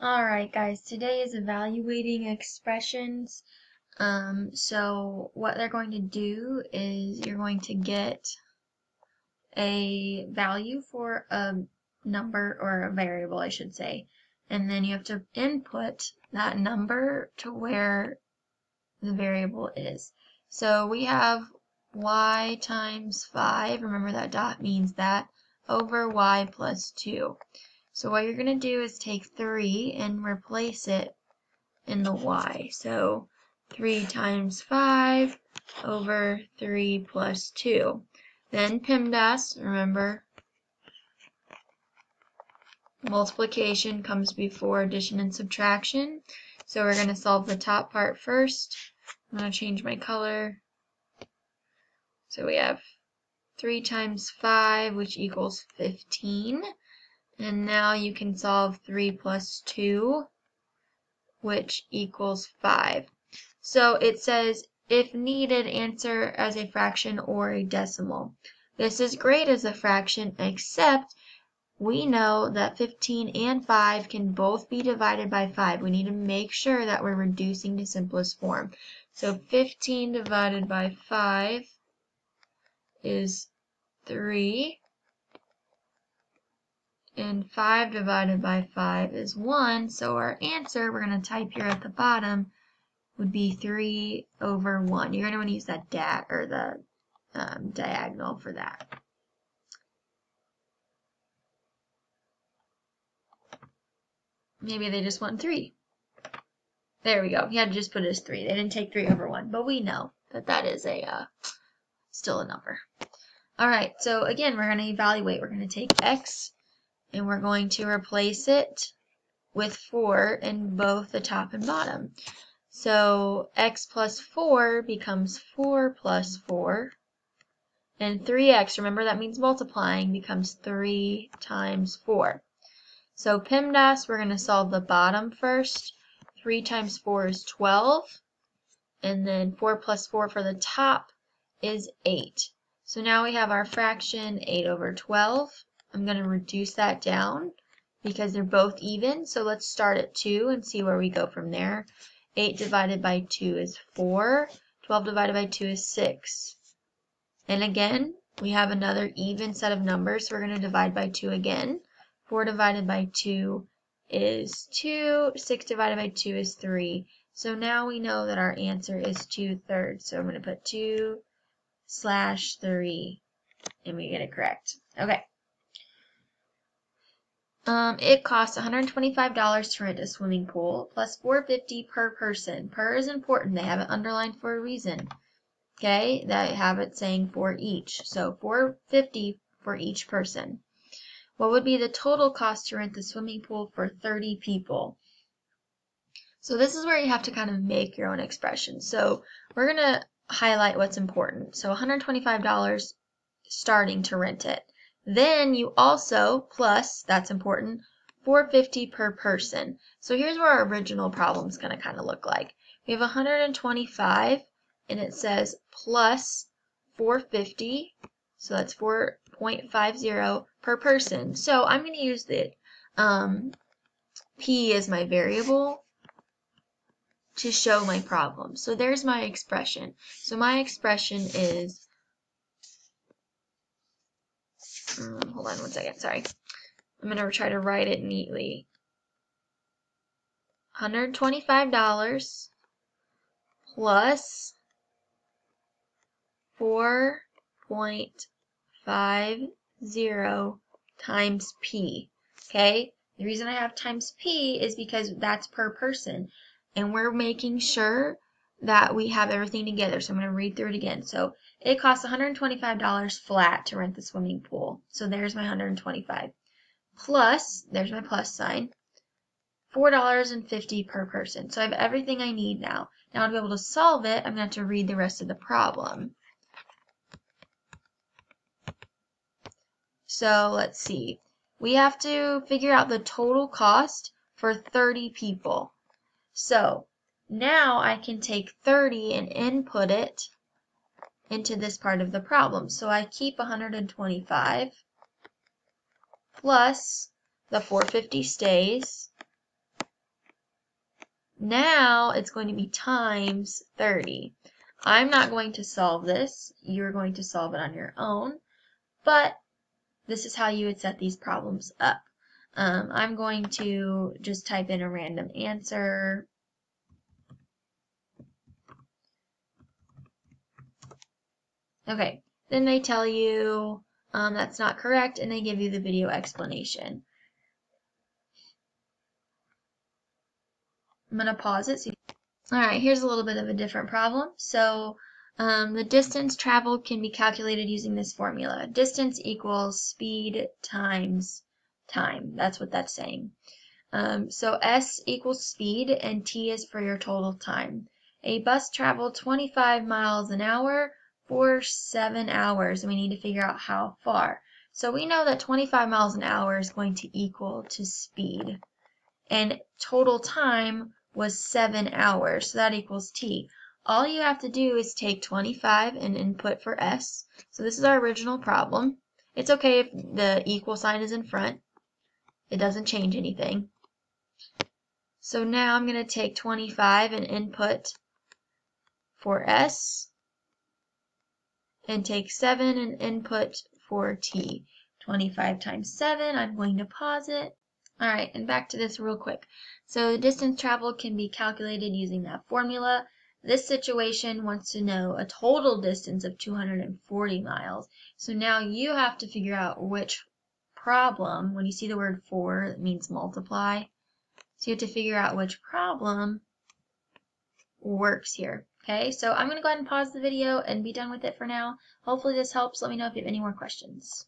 Alright guys, today is evaluating expressions. Um, so what they're going to do is you're going to get a value for a number or a variable I should say and then you have to input that number to where the variable is. So we have y times 5, remember that dot means that, over y plus 2. So what you're going to do is take 3 and replace it in the y. So 3 times 5 over 3 plus 2. Then PEMDAS, remember, multiplication comes before addition and subtraction. So we're going to solve the top part first. I'm going to change my color. So we have 3 times 5, which equals 15. And now you can solve 3 plus 2, which equals 5. So it says, if needed, answer as a fraction or a decimal. This is great as a fraction, except we know that 15 and 5 can both be divided by 5. We need to make sure that we're reducing to simplest form. So 15 divided by 5 is 3 and 5 divided by 5 is 1. So our answer, we're going to type here at the bottom, would be 3 over 1. You're going to want to use that da or the um, diagonal for that. Maybe they just want 3. There we go. He had to just put it as 3. They didn't take 3 over 1. But we know that that is a uh, still a number. Alright, so again, we're going to evaluate. We're going to take x and we're going to replace it with 4 in both the top and bottom. So x plus 4 becomes 4 plus 4. And 3x, remember that means multiplying, becomes 3 times 4. So PEMDAS, we're going to solve the bottom first. 3 times 4 is 12. And then 4 plus 4 for the top is 8. So now we have our fraction 8 over 12. I'm going to reduce that down because they're both even. So let's start at 2 and see where we go from there. 8 divided by 2 is 4. 12 divided by 2 is 6. And again, we have another even set of numbers. So we're going to divide by 2 again. 4 divided by 2 is 2. 6 divided by 2 is 3. So now we know that our answer is 2 thirds. So I'm going to put 2 slash 3 and we get it correct. Okay. Um, it costs $125 to rent a swimming pool plus $450 per person. Per is important. They have it underlined for a reason. Okay, they have it saying for each. So 450 for each person. What would be the total cost to rent the swimming pool for 30 people? So this is where you have to kind of make your own expression. So we're going to highlight what's important. So $125 starting to rent it. Then you also, plus, that's important, 450 per person. So here's where our original problem is going to kind of look like. We have 125 and it says plus 450, so that's 4.50 per person. So I'm going to use the um, p as my variable to show my problem. So there's my expression. So my expression is um, hold on one second, sorry. I'm going to try to write it neatly. $125 plus 4.50 times P. Okay? The reason I have times P is because that's per person. And we're making sure that we have everything together. So I'm going to read through it again. So it costs $125 flat to rent the swimming pool. So there's my 125 Plus, there's my plus sign, $4.50 per person. So I have everything I need now. Now to be able to solve it, I'm going to have to read the rest of the problem. So let's see. We have to figure out the total cost for 30 people. So now I can take 30 and input it into this part of the problem. So I keep 125 plus the 450 stays Now it's going to be times 30. I'm not going to solve this. You're going to solve it on your own. But this is how you would set these problems up. Um, I'm going to just type in a random answer. Okay, then they tell you um, that's not correct and they give you the video explanation. I'm going to pause it. So Alright, here's a little bit of a different problem. So um, the distance traveled can be calculated using this formula. Distance equals speed times time. That's what that's saying. Um, so S equals speed and T is for your total time. A bus traveled 25 miles an hour for 7 hours and we need to figure out how far. So we know that 25 miles an hour is going to equal to speed. And total time was 7 hours, so that equals T. All you have to do is take 25 and input for S. So this is our original problem. It's okay if the equal sign is in front. It doesn't change anything. So now I'm going to take 25 and input for S and take 7 and input for T. 25 times 7, I'm going to pause it. Alright, and back to this real quick. So the distance traveled can be calculated using that formula. This situation wants to know a total distance of 240 miles. So now you have to figure out which problem, when you see the word for, it means multiply. So you have to figure out which problem works here. Okay, so I'm going to go ahead and pause the video and be done with it for now. Hopefully this helps. Let me know if you have any more questions.